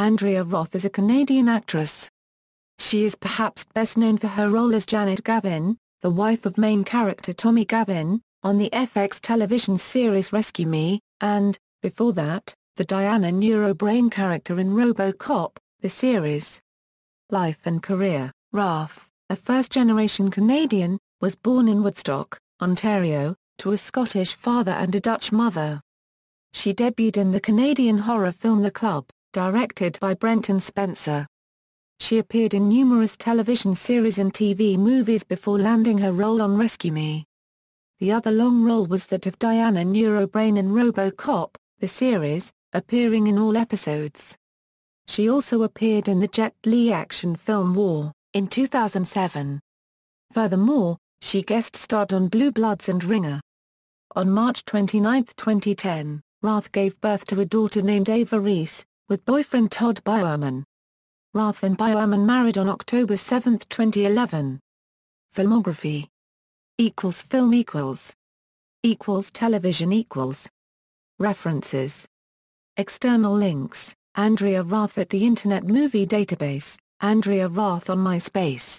Andrea Roth is a Canadian actress. She is perhaps best known for her role as Janet Gavin, the wife of main character Tommy Gavin, on the FX television series Rescue Me, and, before that, the Diana Neurobrain character in RoboCop, the series. Life and career Roth, a first-generation Canadian, was born in Woodstock, Ontario, to a Scottish father and a Dutch mother. She debuted in the Canadian horror film The Club, directed by Brenton Spencer. She appeared in numerous television series and TV movies before landing her role on Rescue Me. The other long role was that of Diana Neurobrain in RoboCop, the series, appearing in all episodes. She also appeared in the Jet Li action film War, in 2007. Furthermore, she guest-starred on Blue Bloods and Ringer. On March 29, 2010, Roth gave birth to a daughter named Ava Reese, with boyfriend Todd Bowerman. Roth and Bowerman married on October 7, 2011. Filmography equals film equals equals television equals. References. External links. Andrea Roth at the internet movie database. Andrea Roth on myspace